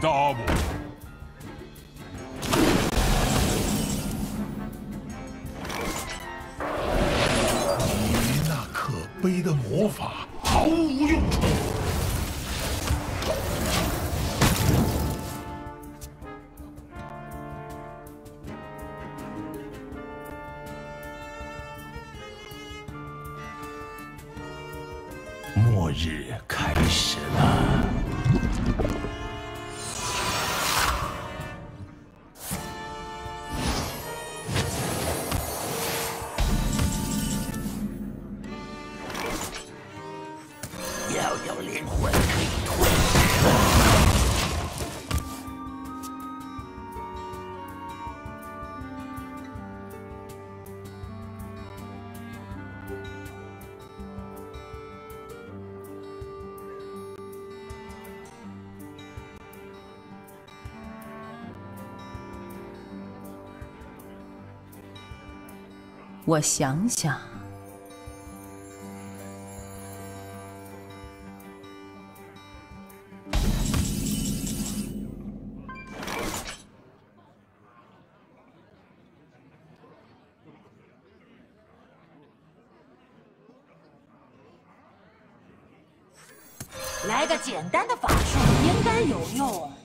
double 那可悲的魔法毫无用处。我想想。来个简单的法术应该有用。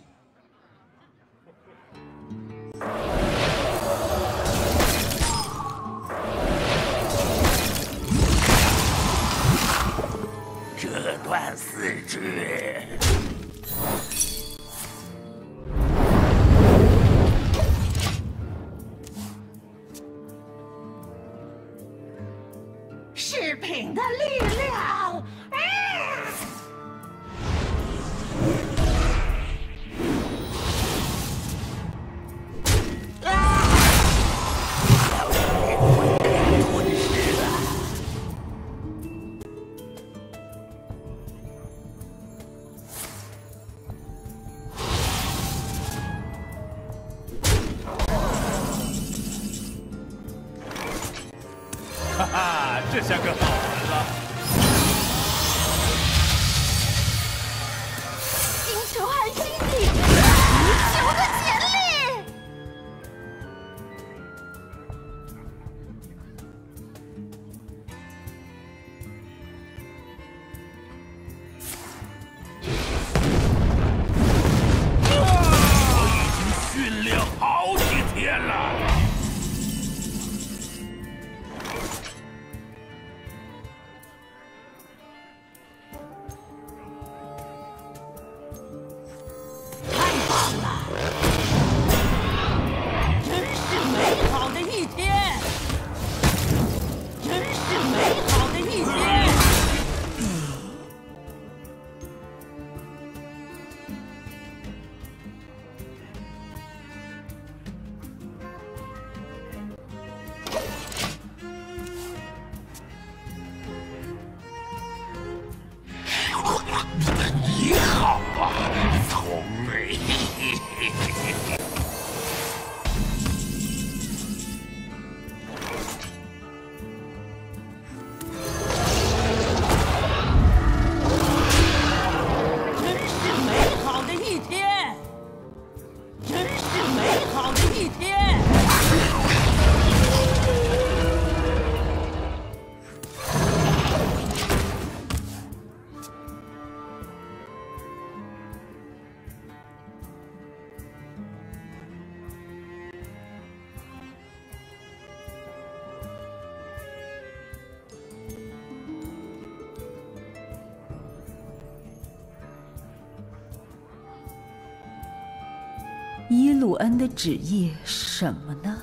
伊鲁恩的旨意是什么呢？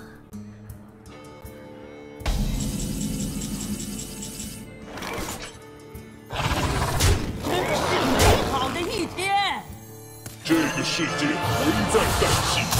真是美好的一天。这个世界还在旦夕。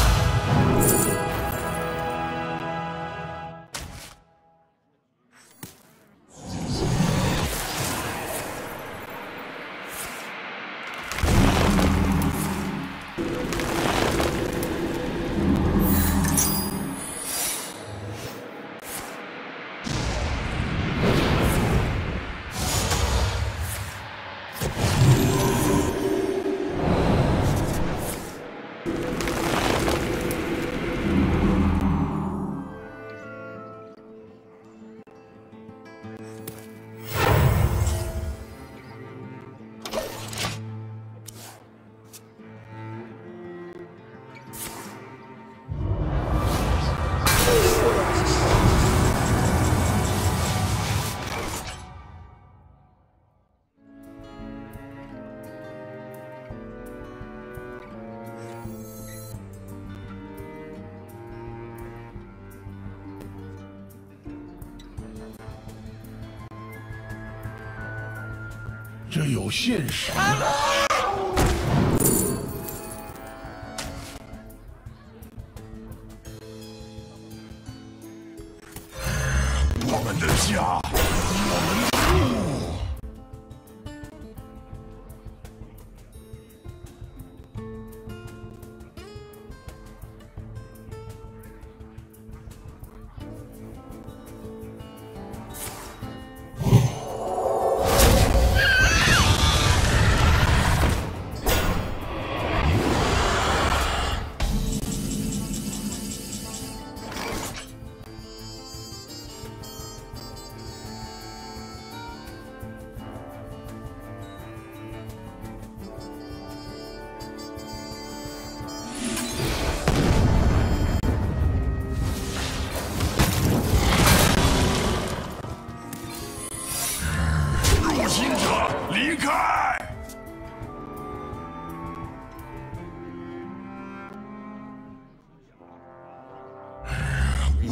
现实。我们的家，我们的路。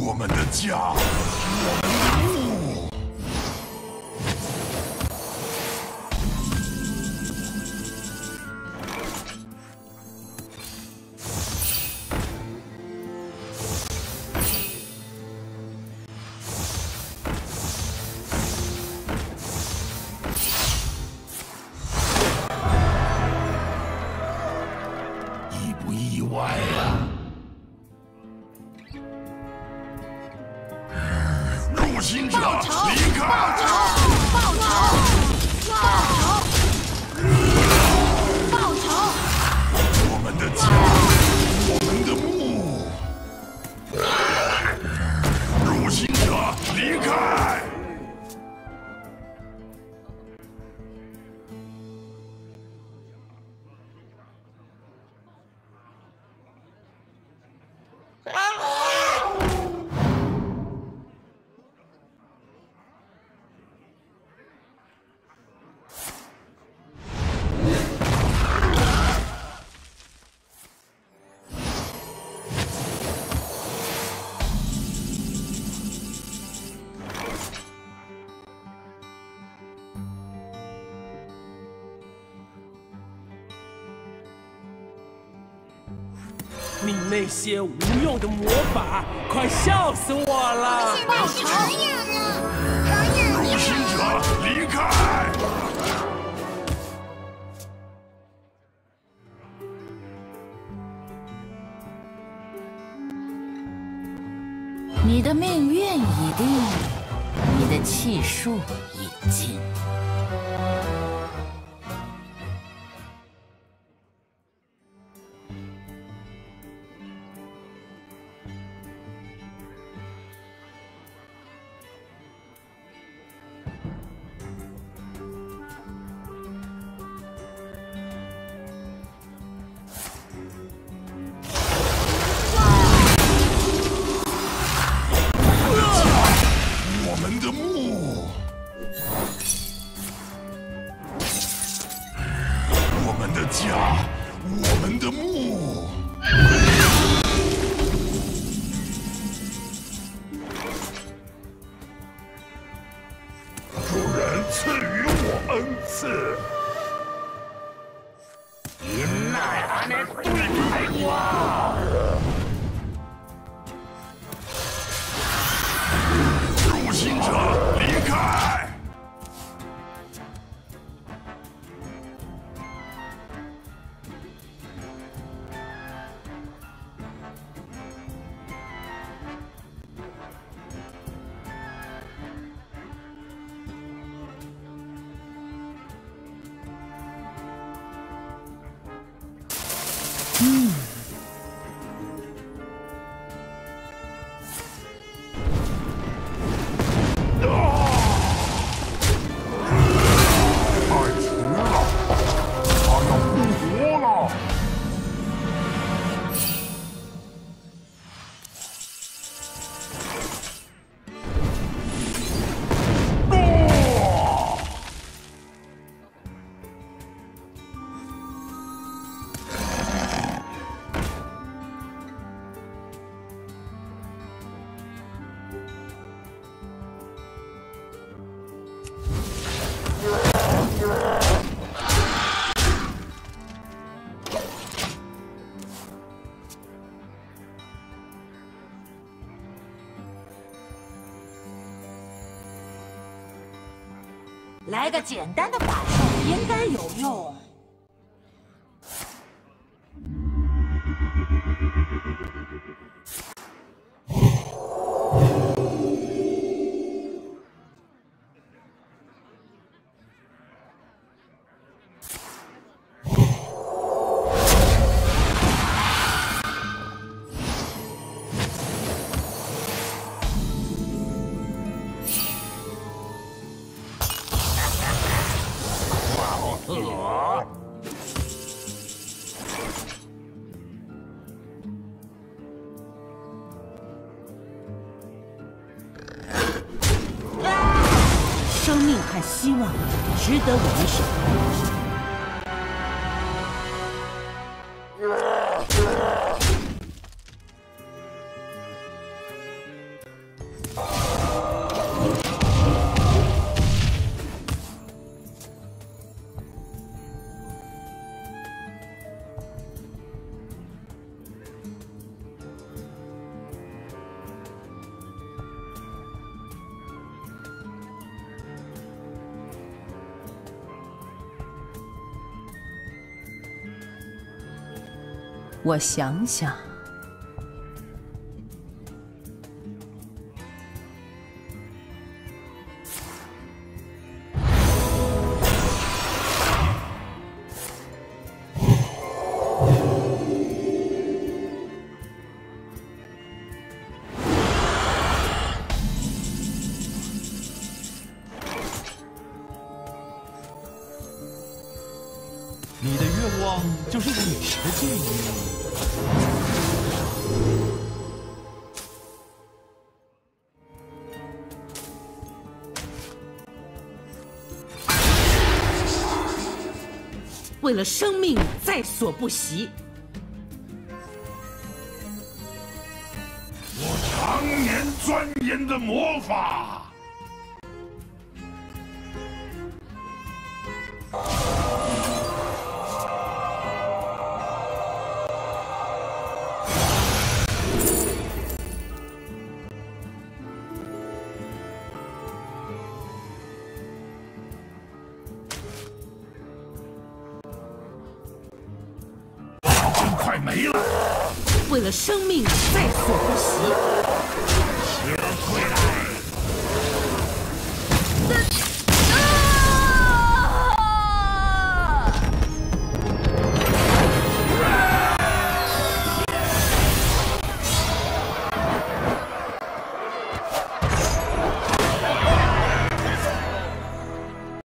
我们的家，我们的入侵者离开！报仇！报你那些无用的魔法，快笑死我了！报仇！入侵者离开！你的命运已定，你的气数已尽。墓，我们的家，我们的墓。主人赐予我恩赐，无奈对不起，入侵者。来个简单的法术应该有用。生命和希望值得我们守护。我想想，为了生命在所不惜。我常年钻研的魔法。快没了！为了生命在所不惜。